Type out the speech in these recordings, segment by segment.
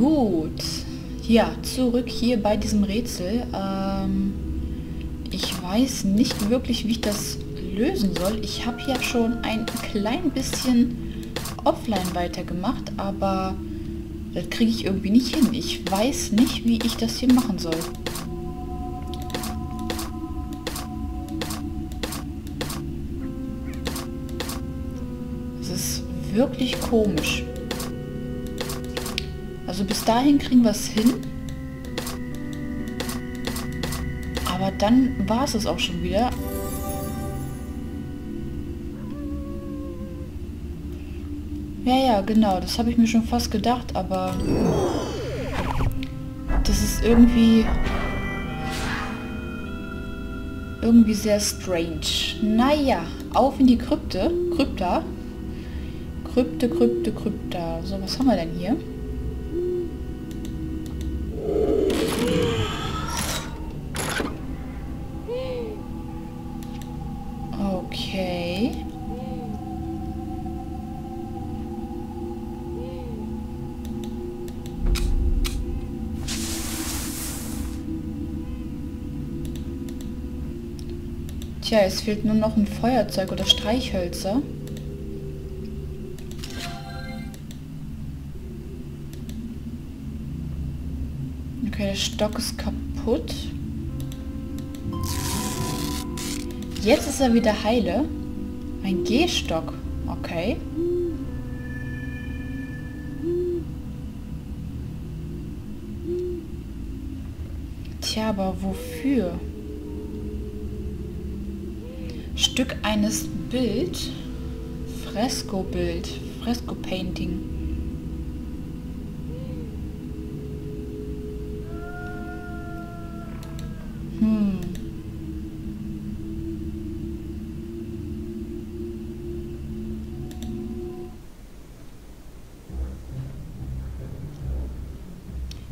Gut. Ja, zurück hier bei diesem Rätsel. Ähm, ich weiß nicht wirklich, wie ich das lösen soll. Ich habe ja schon ein klein bisschen offline weitergemacht, aber das kriege ich irgendwie nicht hin. Ich weiß nicht, wie ich das hier machen soll. Es ist wirklich komisch. Also bis dahin kriegen wir es hin. Aber dann war es es auch schon wieder. Ja, ja, genau. Das habe ich mir schon fast gedacht, aber das ist irgendwie irgendwie sehr strange. Naja, auf in die Krypte. Krypta. Krypte, Krypte, Krypta. So, was haben wir denn hier? Tja, es fehlt nur noch ein Feuerzeug oder Streichhölzer. Okay, der Stock ist kaputt. Jetzt ist er wieder heile. Ein Gehstock. Okay. Tja, aber wofür? Stück eines Bild. Fresko-Bild. Fresko-Painting. Hm.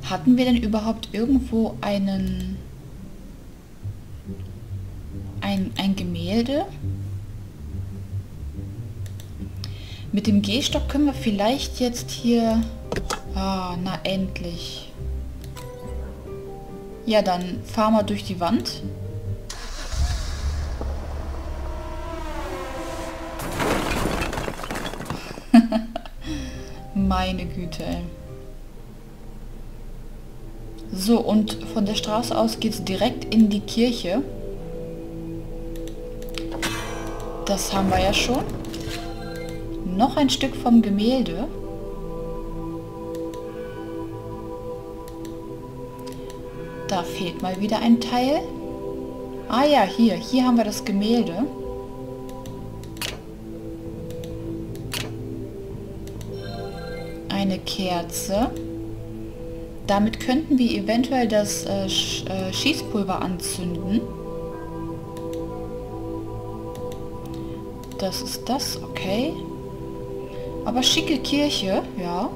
Hatten wir denn überhaupt irgendwo einen ein, ein Gemälde? Mit dem Gehstock können wir vielleicht jetzt hier... Ah, na endlich. Ja, dann fahren wir durch die Wand. Meine Güte, ey. So, und von der Straße aus geht es direkt in die Kirche. Das haben wir ja schon. Noch ein Stück vom Gemälde. Da fehlt mal wieder ein Teil. Ah ja, hier. Hier haben wir das Gemälde. Eine Kerze. Damit könnten wir eventuell das äh, Sch äh, Schießpulver anzünden. Das ist das, okay. Aber schicke Kirche, ja.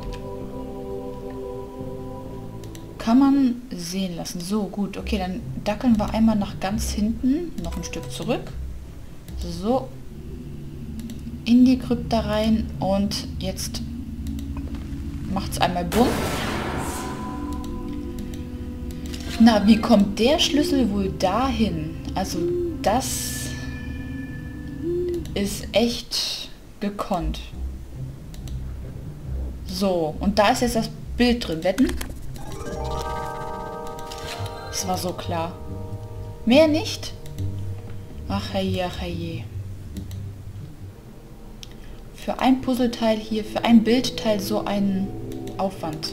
Kann man sehen lassen. So, gut. Okay, dann dackeln wir einmal nach ganz hinten. Noch ein Stück zurück. So. In die Krypta rein. Und jetzt macht es einmal bumm. Na, wie kommt der Schlüssel wohl dahin? Also das ist echt gekonnt. So, und da ist jetzt das Bild drin. Wetten? Das war so klar. Mehr nicht? Ach je, ach je. Für ein Puzzleteil hier, für ein Bildteil so einen Aufwand.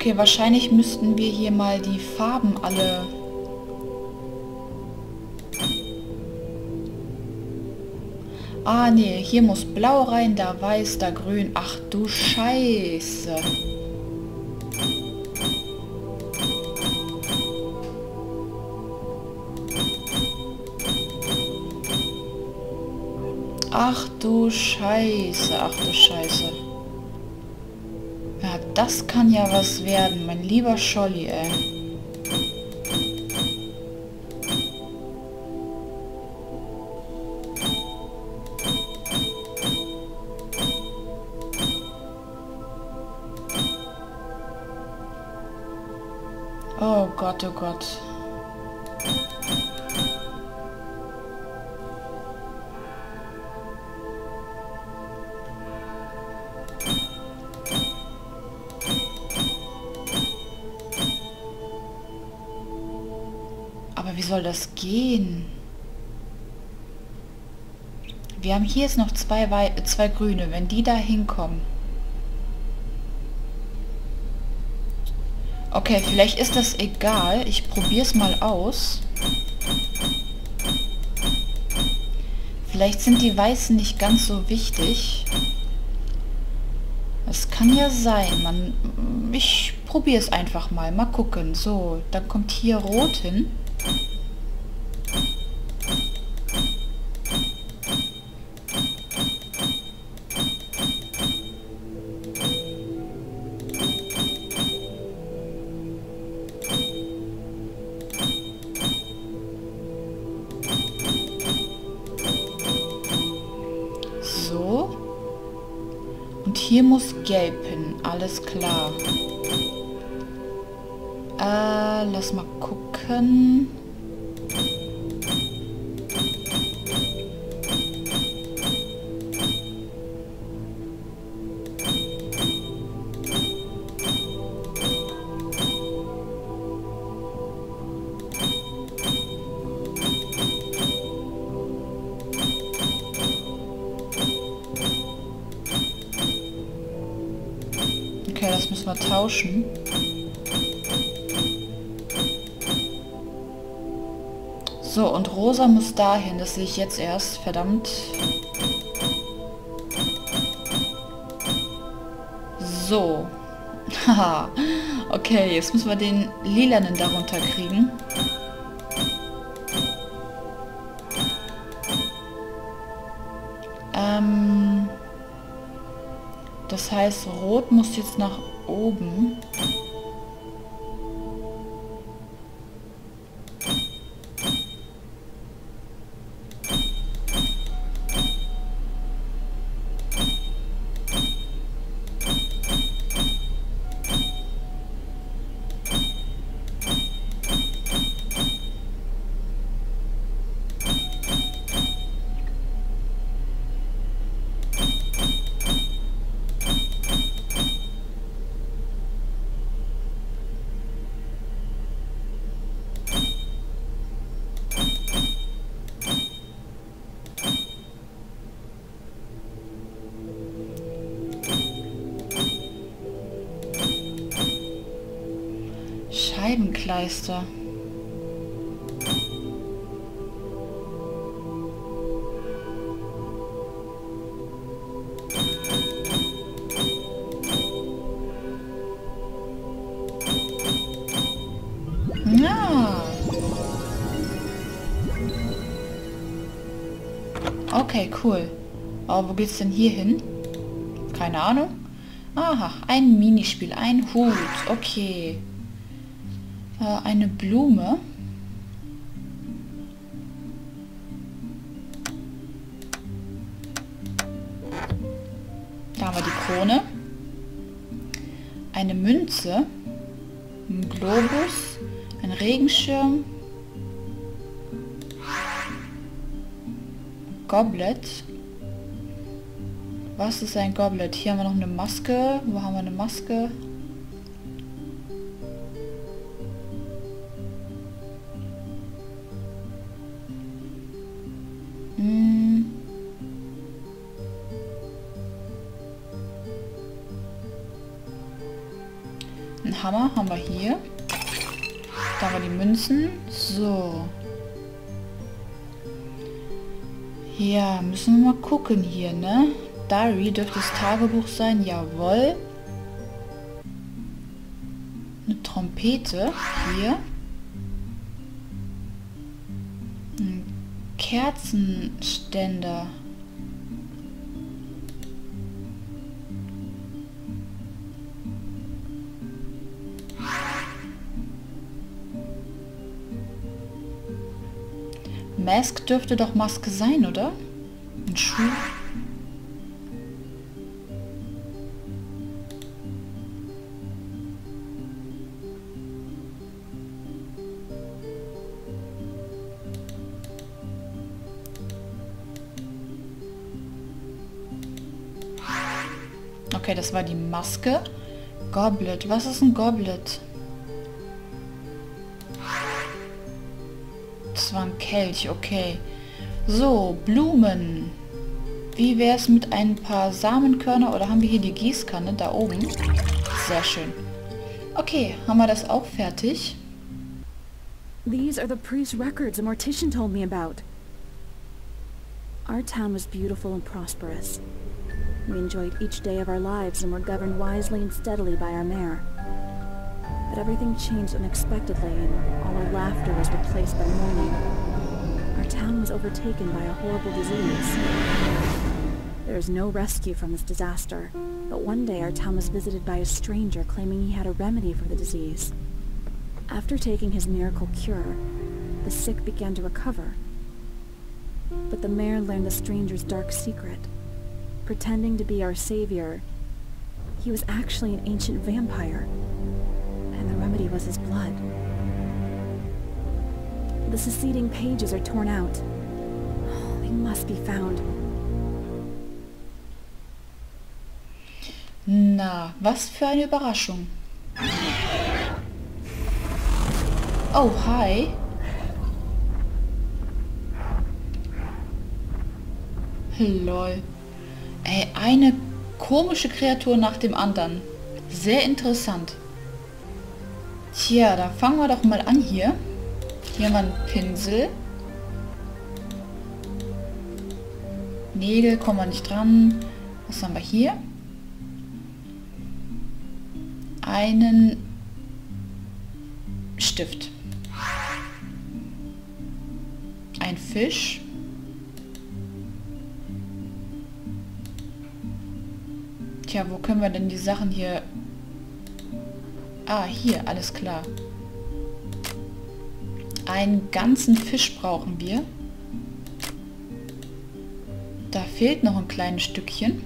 Okay, wahrscheinlich müssten wir hier mal die Farben alle... Ah, nee, hier muss blau rein, da weiß, da grün. Ach du Scheiße. Ach du Scheiße, ach du Scheiße. Das kann ja was werden, mein lieber Scholli, ey. Oh Gott, oh Gott. Soll das gehen? Wir haben hier jetzt noch zwei, Wei zwei Grüne. Wenn die da hinkommen... Okay, vielleicht ist das egal. Ich probiere es mal aus. Vielleicht sind die Weißen nicht ganz so wichtig. Es kann ja sein. Man, ich probiere es einfach mal. Mal gucken. So, dann kommt hier Rot hin. Lass mal gucken. Dahin. Das sehe ich jetzt erst. Verdammt. So. Haha. okay, jetzt müssen wir den lilanen darunter kriegen. Ähm... Das heißt, Rot muss jetzt nach oben. Ja. Okay, cool. Aber wo geht's denn hier hin? Keine Ahnung. Aha, ein Minispiel, ein Hut. Okay äh, eine Blume. Da haben wir die Krone. Eine Münze. Ein Globus. Ein Regenschirm. Goblet. Was ist ein Goblet? Hier haben wir noch eine Maske. Wo haben wir eine Maske? Müssen wir mal gucken hier, ne? Diary dürfte das Tagebuch sein, jawohl. Eine Trompete, hier. Ein Kerzenständer. Mask dürfte doch Maske sein, oder? Ein Schuh. Okay, das war die Maske. Goblet. Was ist ein Goblet? Das war ein Kelch, okay. So, Blumen. Wie wäre es mit ein paar Samenkörner oder haben wir hier die Gießkanne da oben? Sehr schön. Okay, haben wir das auch fertig? These are the priest's records the mortician told me about. Our town was beautiful and prosperous. We enjoyed each day of our lives and were governed wisely and steadily by our mayor. But everything changed unexpectedly and all our laughter was replaced by mourning. Our town was overtaken by a horrible disease. There is no rescue from this disaster, but one day our town was visited by a stranger claiming he had a remedy for the disease. After taking his miracle cure, the sick began to recover. But the mayor learned the stranger's dark secret. Pretending to be our savior, he was actually an ancient vampire, and the remedy was his blood. The succeeding pages are torn out. Oh, they must be found. Na, was für eine Überraschung. Oh, hi. Lol. Ey, eine komische Kreatur nach dem anderen. Sehr interessant. Tja, da fangen wir doch mal an hier. Hier haben wir einen Pinsel. Nägel kommen wir nicht dran. Was haben wir hier? Einen Stift. Ein Fisch. Tja, wo können wir denn die Sachen hier... Ah, hier, alles klar. Einen ganzen Fisch brauchen wir. Da fehlt noch ein kleines Stückchen.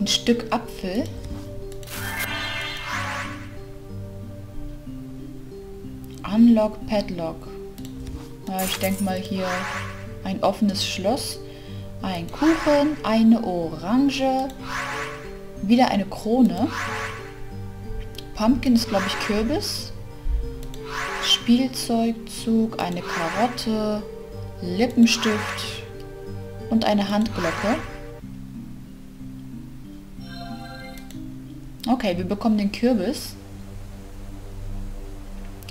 Ein Stück Apfel. Unlock Padlock. Ja, ich denke mal hier ein offenes Schloss. Ein Kuchen, eine Orange, wieder eine Krone. Pumpkin ist, glaube ich, Kürbis. Spielzeugzug, eine Karotte, Lippenstift und eine Handglocke. Okay, wir bekommen den Kürbis.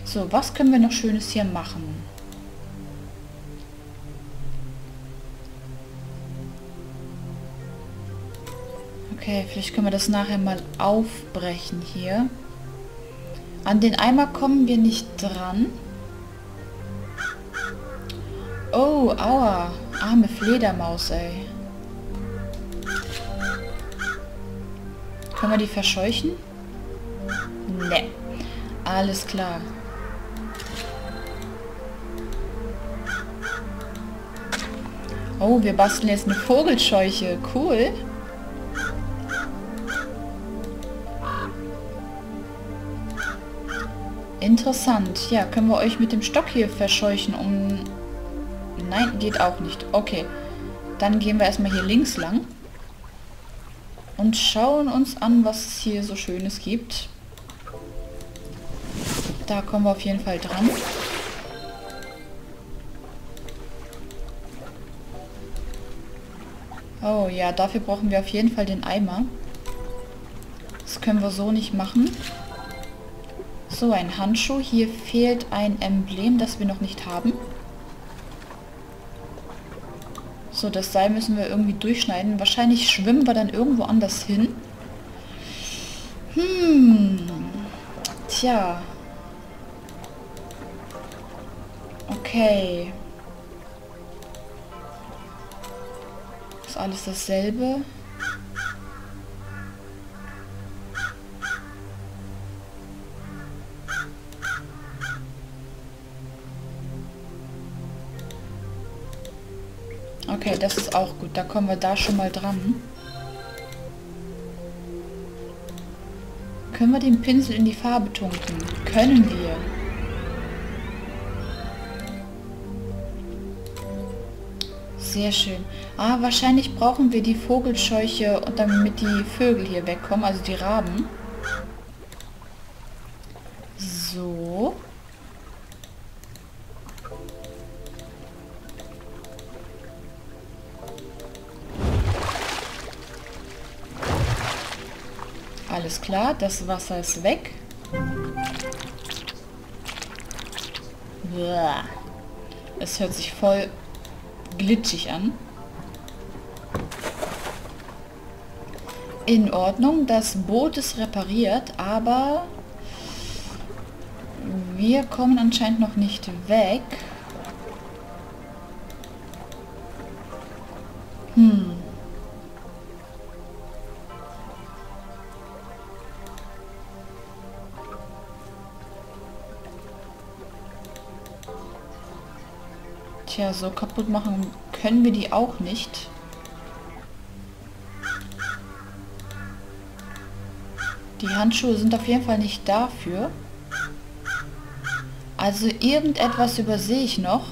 So, was können wir noch Schönes hier machen? Okay, vielleicht können wir das nachher mal aufbrechen hier. An den Eimer kommen wir nicht dran. Oh, aua. Arme Fledermaus, ey. Können wir die verscheuchen? Ne. Alles klar. Oh, wir basteln jetzt eine Vogelscheuche. Cool. Interessant. Ja, können wir euch mit dem Stock hier verscheuchen, um... Nein, geht auch nicht. Okay. Dann gehen wir erstmal hier links lang. Und schauen uns an, was es hier so Schönes gibt. Da kommen wir auf jeden Fall dran. Oh ja, dafür brauchen wir auf jeden Fall den Eimer. Das können wir so nicht machen. So, ein Handschuh. Hier fehlt ein Emblem, das wir noch nicht haben. So, das Seil müssen wir irgendwie durchschneiden. Wahrscheinlich schwimmen wir dann irgendwo anders hin. Hm. Tja. Okay. Ist alles dasselbe. Okay, das ist auch gut. Da kommen wir da schon mal dran. Können wir den Pinsel in die Farbe tunken? Können wir. Sehr schön. Ah, wahrscheinlich brauchen wir die Vogelscheuche, damit die Vögel hier wegkommen, also die Raben. Klar, das Wasser ist weg. Es hört sich voll glitschig an. In Ordnung, das Boot ist repariert, aber wir kommen anscheinend noch nicht weg. Tja, so kaputt machen können wir die auch nicht. Die Handschuhe sind auf jeden Fall nicht dafür. Also irgendetwas übersehe ich noch.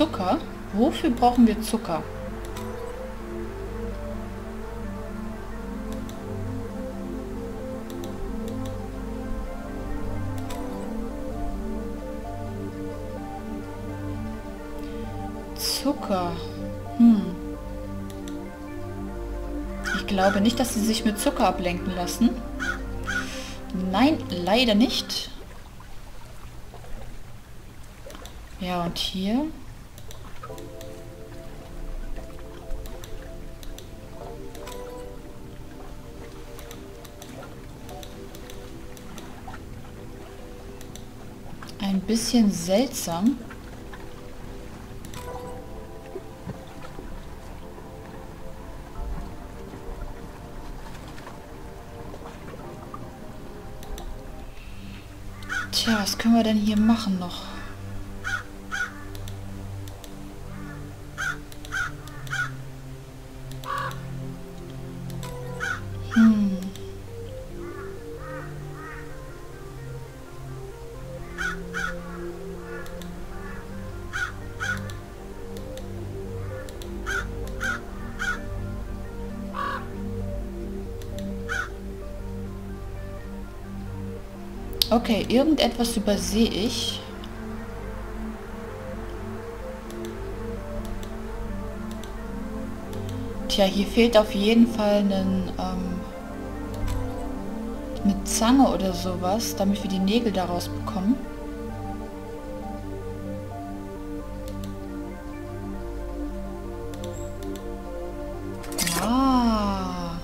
Zucker. Wofür brauchen wir Zucker? Zucker. Hm. Ich glaube nicht, dass sie sich mit Zucker ablenken lassen. Nein, leider nicht. Ja, und hier? Bisschen seltsam. Tja, was können wir denn hier machen noch? Okay, irgendetwas übersehe ich. Tja, hier fehlt auf jeden Fall einen, ähm, eine Zange oder sowas, damit wir die Nägel daraus bekommen. Ah.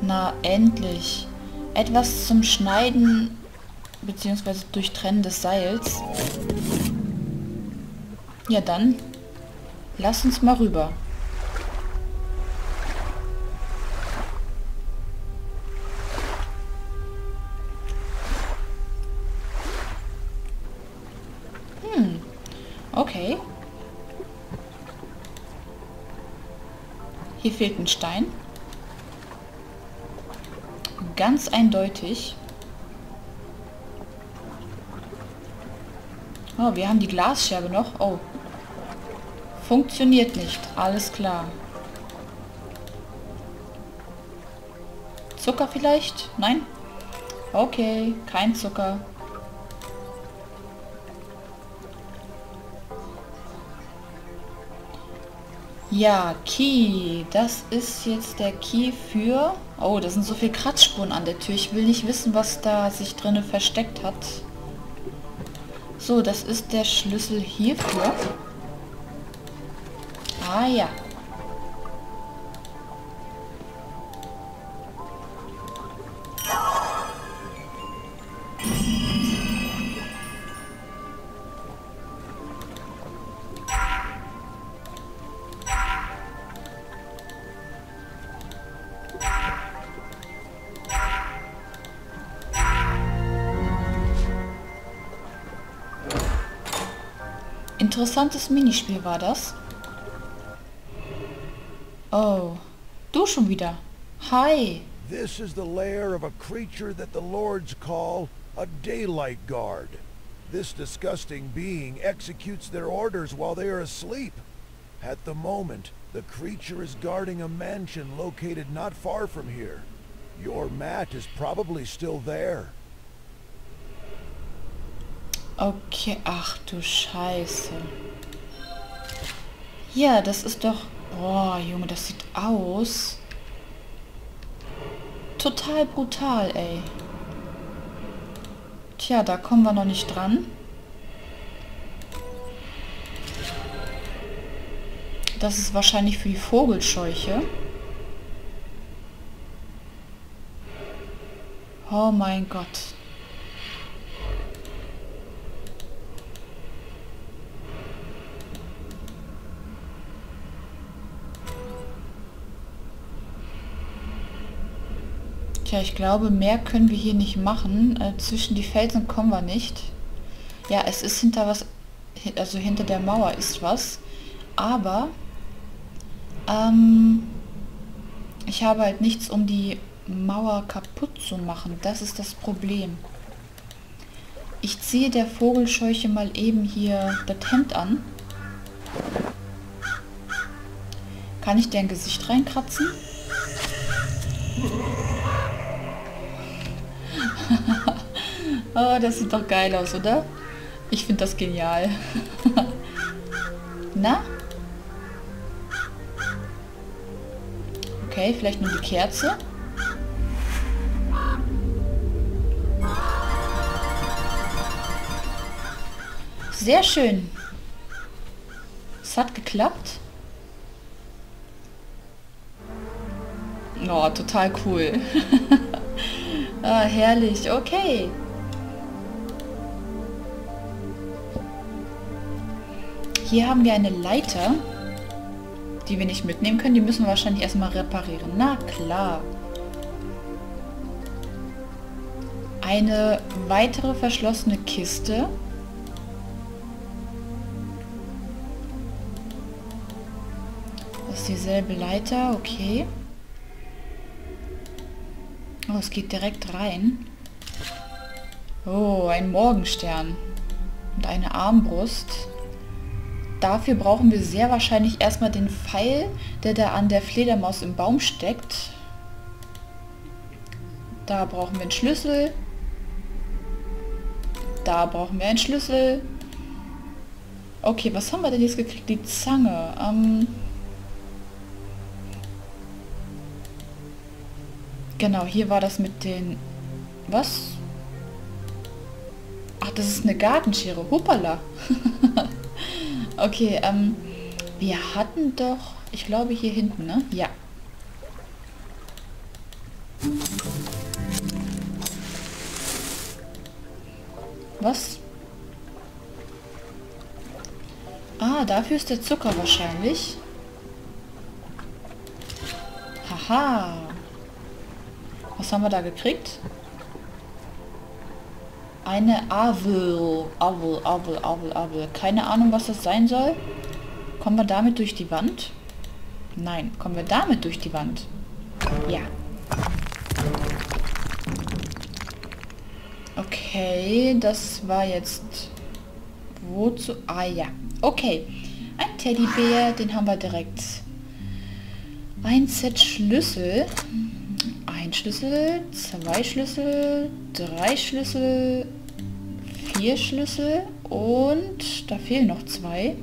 Na, endlich. Etwas zum Schneiden bzw. Durchtrennen des Seils. Ja dann, lass uns mal rüber. Hm, okay. Hier fehlt ein Stein. Ganz eindeutig. Oh, wir haben die Glasscherbe noch. Oh. Funktioniert nicht. Alles klar. Zucker vielleicht? Nein? Okay, kein Zucker. Ja, Key. Das ist jetzt der Key für... Oh, da sind so viele Kratzspuren an der Tür. Ich will nicht wissen, was da sich drinnen versteckt hat. So, das ist der Schlüssel hierfür. Ah ja. Interessantes Minispiel war das. Oh, du schon wieder. Hi. This is the lair of a creature that the lords call a daylight guard. This disgusting being executes their orders while they are asleep. At the moment, the creature is guarding a mansion located not far from here. Your mat is probably still there. Okay, ach du Scheiße. Ja, das ist doch... Boah, Junge, das sieht aus. Total brutal, ey. Tja, da kommen wir noch nicht dran. Das ist wahrscheinlich für die Vogelscheuche. Oh mein Gott. Tja, ich glaube, mehr können wir hier nicht machen. Äh, zwischen die Felsen kommen wir nicht. Ja, es ist hinter was, also hinter der Mauer ist was. Aber ähm, ich habe halt nichts, um die Mauer kaputt zu machen. Das ist das Problem. Ich ziehe der Vogelscheuche mal eben hier das Hemd an. Kann ich deren Gesicht reinkratzen? Oh, das sieht doch geil aus, oder? Ich finde das genial. Na? Okay, vielleicht nur die Kerze. Sehr schön. Es hat geklappt. Oh, total cool. ah, herrlich. Okay. Hier haben wir eine Leiter, die wir nicht mitnehmen können. Die müssen wir wahrscheinlich erstmal reparieren. Na klar. Eine weitere verschlossene Kiste. Das ist dieselbe Leiter, okay. Oh, es geht direkt rein. Oh, ein Morgenstern. Und eine Armbrust. Dafür brauchen wir sehr wahrscheinlich erstmal den Pfeil, der da an der Fledermaus im Baum steckt. Da brauchen wir einen Schlüssel. Da brauchen wir einen Schlüssel. Okay, was haben wir denn jetzt gekriegt? Die Zange. Ähm genau, hier war das mit den... Was? Ach, das ist eine Gartenschere. Hoppala. Okay, ähm, wir hatten doch, ich glaube hier hinten, ne? Ja. Was? Ah, dafür ist der Zucker wahrscheinlich. Haha. Was haben wir da gekriegt? Eine Avel. Avel, Avel, Avel, Avel. Keine Ahnung, was das sein soll. Kommen wir damit durch die Wand? Nein. Kommen wir damit durch die Wand? Ja. Okay, das war jetzt... Wozu? Ah ja. Okay. Ein Teddybär, den haben wir direkt. Ein Set Schlüssel. Ein Schlüssel, zwei Schlüssel, drei Schlüssel, vier Schlüssel und da fehlen noch zwei.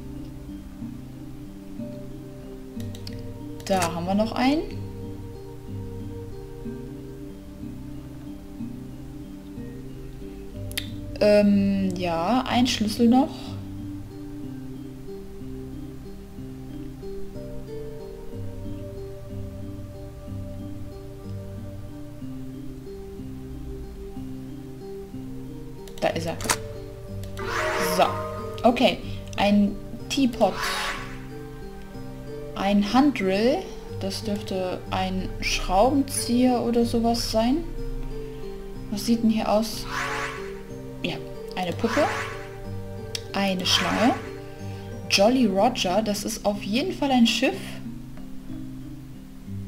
Da haben wir noch einen. Ähm, ja, ein Schlüssel noch. Teapot. Ein Handdrill. Das dürfte ein Schraubenzieher oder sowas sein. Was sieht denn hier aus? Ja, eine Puppe. Eine Schlange. Jolly Roger. Das ist auf jeden Fall ein Schiff.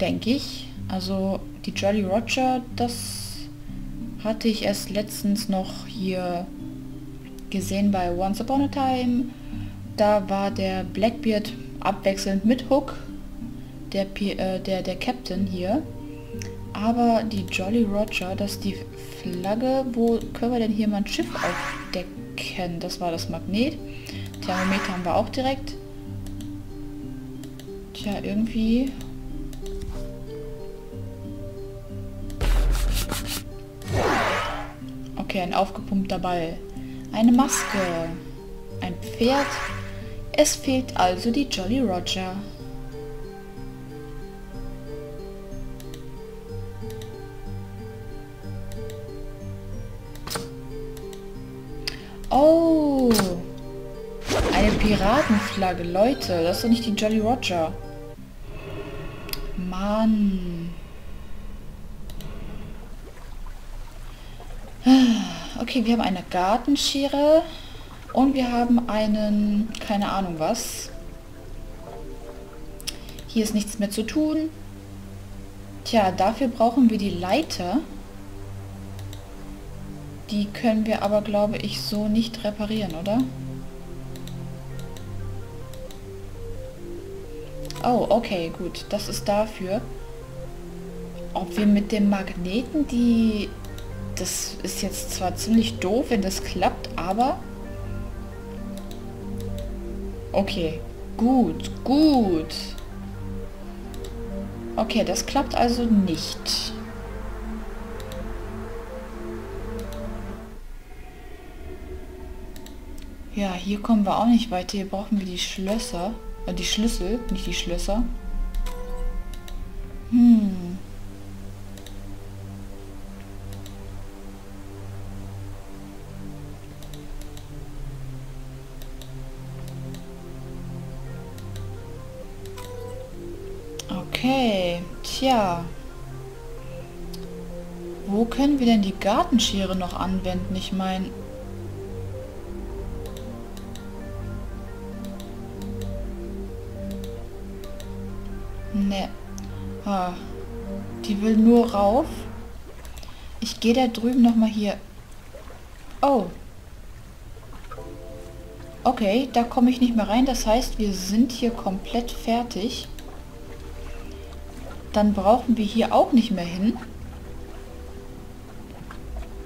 Denke ich. Also die Jolly Roger, das hatte ich erst letztens noch hier gesehen bei Once Upon a Time. Da war der Blackbeard abwechselnd mit Hook, der, äh, der, der Captain hier. Aber die Jolly Roger, das ist die Flagge. Wo können wir denn hier mal ein Schiff aufdecken? Das war das Magnet. Thermometer haben wir auch direkt. Tja, irgendwie... Okay, ein aufgepumpter Ball. Eine Maske. Ein Pferd. Es fehlt also die Jolly Roger. Oh. Eine Piratenflagge. Leute, das ist doch nicht die Jolly Roger. Mann. Okay, wir haben eine Gartenschere. Und wir haben einen, keine Ahnung was. Hier ist nichts mehr zu tun. Tja, dafür brauchen wir die Leiter. Die können wir aber, glaube ich, so nicht reparieren, oder? Oh, okay, gut. Das ist dafür. Ob wir mit dem Magneten die... Das ist jetzt zwar ziemlich doof, wenn das klappt, aber... Okay. Gut, gut. Okay, das klappt also nicht. Ja, hier kommen wir auch nicht weiter. Hier brauchen wir die Schlösser. Äh, die Schlüssel, nicht die Schlösser. Gartenschere noch anwenden? Ich meine... Ne. Ah. Die will nur rauf. Ich gehe da drüben nochmal hier. Oh. Okay, da komme ich nicht mehr rein. Das heißt, wir sind hier komplett fertig. Dann brauchen wir hier auch nicht mehr hin.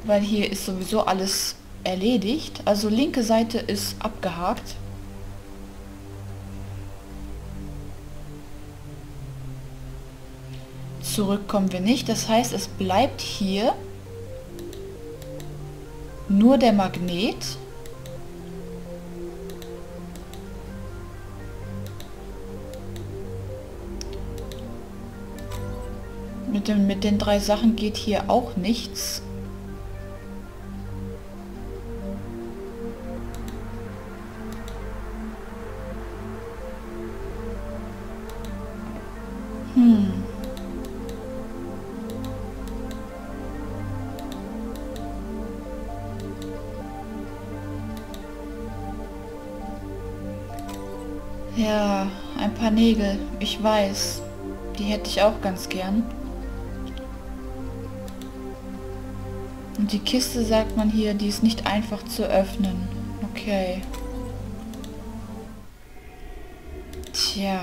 Weil hier ist sowieso alles erledigt. Also linke Seite ist abgehakt. Zurück kommen wir nicht. Das heißt, es bleibt hier nur der Magnet. Mit, dem, mit den drei Sachen geht hier auch nichts. Ja, ein paar Nägel. Ich weiß. Die hätte ich auch ganz gern. Und die Kiste, sagt man hier, die ist nicht einfach zu öffnen. Okay. Tja.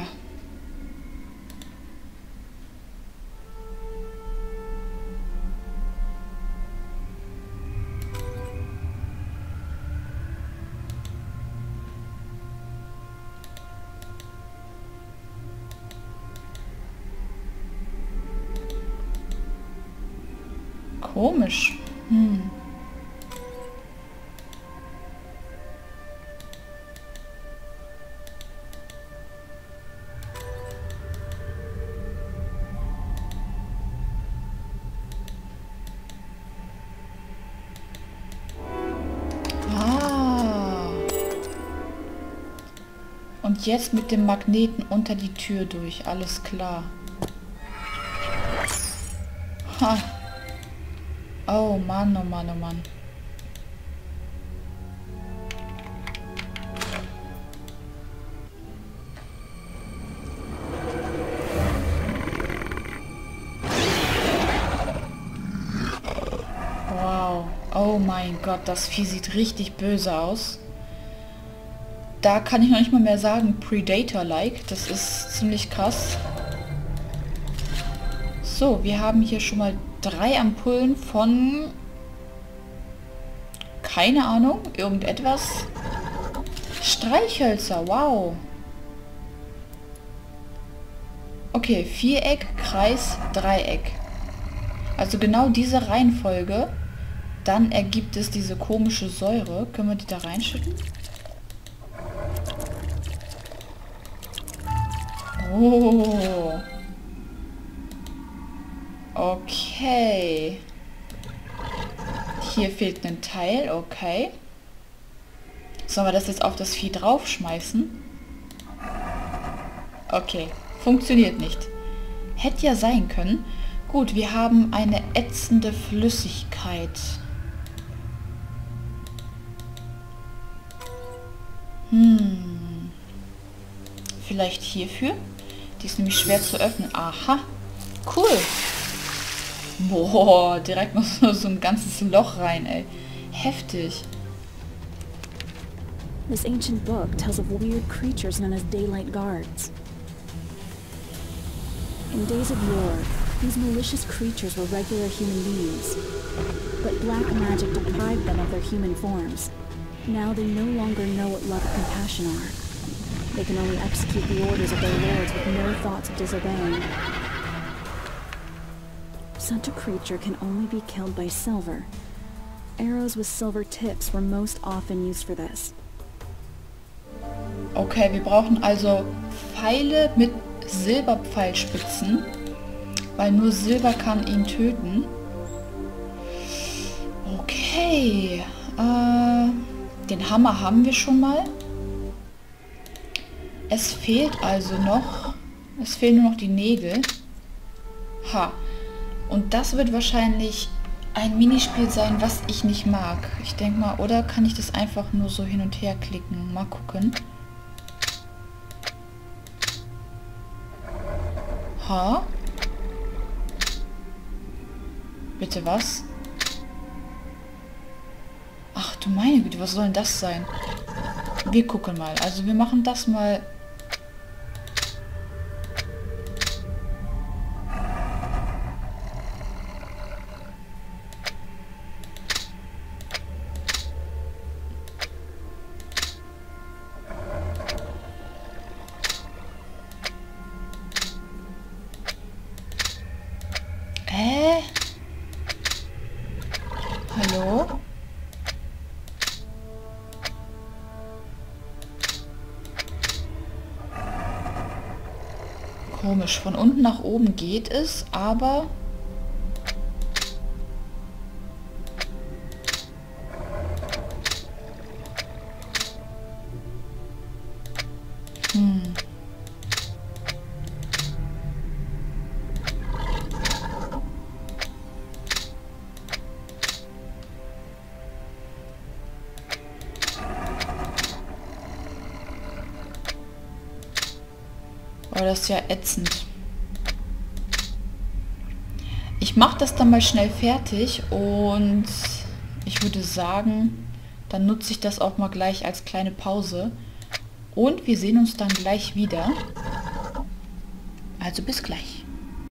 Komisch. Hm. Ah. Und jetzt mit dem Magneten unter die Tür durch. Alles klar. Ha. Oh Mann, oh Mann, oh Mann. Wow. Oh mein Gott, das Vieh sieht richtig böse aus. Da kann ich noch nicht mal mehr sagen, Predator-like. Das ist ziemlich krass. So, wir haben hier schon mal drei Ampullen von... Keine Ahnung, irgendetwas. Streichhölzer, wow. Okay, Viereck, Kreis, Dreieck. Also genau diese Reihenfolge. Dann ergibt es diese komische Säure. Können wir die da reinschütten? Oh. Okay. Hier fehlt ein Teil, okay. Sollen wir das jetzt auf das Vieh draufschmeißen? Okay, funktioniert nicht. Hätte ja sein können. Gut, wir haben eine ätzende Flüssigkeit. Hm. Vielleicht hierfür? Die ist nämlich schwer zu öffnen. Aha. Cool. Boah, direkt so, so ein ganzes Loch rein, ey. Heftig. This ancient book tells of weird creatures known as daylight guards. In days of yore, these malicious creatures were regular human beings. But black magic deprived them of their human forms. Now they no longer know what love and compassion are. They can only execute the orders of their lords with no thoughts of disobeying. Such a creature can only be killed by silver. Arrows with silver tips were most often used for this. Okay, wir brauchen also Pfeile mit Silberpfeilspitzen, weil nur Silber kann ihn töten. Okay, äh, den Hammer haben wir schon mal. Es fehlt also noch, es fehlen nur noch die Nägel. Ha, und das wird wahrscheinlich ein Minispiel sein, was ich nicht mag. Ich denke mal, oder kann ich das einfach nur so hin und her klicken? Mal gucken. Ha? Bitte was? Ach du meine Güte, was soll denn das sein? Wir gucken mal. Also wir machen das mal... Komisch, von unten nach oben geht es, aber... das ja ätzend. Ich mache das dann mal schnell fertig und ich würde sagen, dann nutze ich das auch mal gleich als kleine Pause. Und wir sehen uns dann gleich wieder. Also bis gleich.